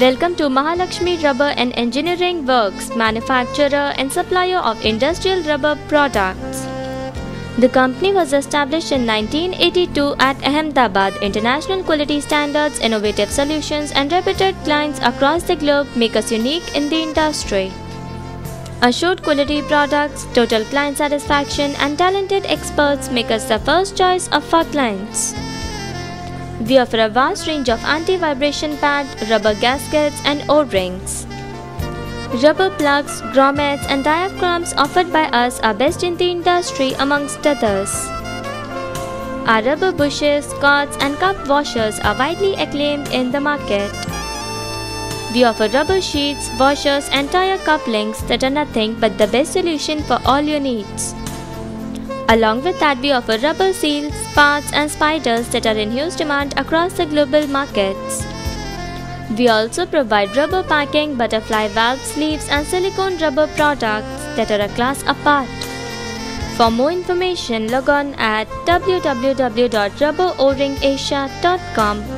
Welcome to Mahalaxmi Rubber and Engineering Works, manufacturer and supplier of industrial rubber products. The company was established in 1982 at Ahmedabad. International quality standards, innovative solutions, and reputed clients across the globe make us unique in the industry. Assured quality products, total client satisfaction, and talented experts make us the first choice of our clients. We offer a vast range of anti-vibration pad, rubber gaskets, and O-rings. Rubber plugs, grommets, and diaphragms offered by us are best in the industry amongst others. Our rubber bushes, cords, and cup washers are widely acclaimed in the market. We offer rubber sheets, washers, and tire couplings that are nothing but the best solution for all your needs. Along with that, we offer rubber seals, parts, and spiders that are in huge demand across the global markets. We also provide rubber packing, butterfly valve sleeves, and silicone rubber products that are a class apart. For more information, log on at www.rubberoringasia.com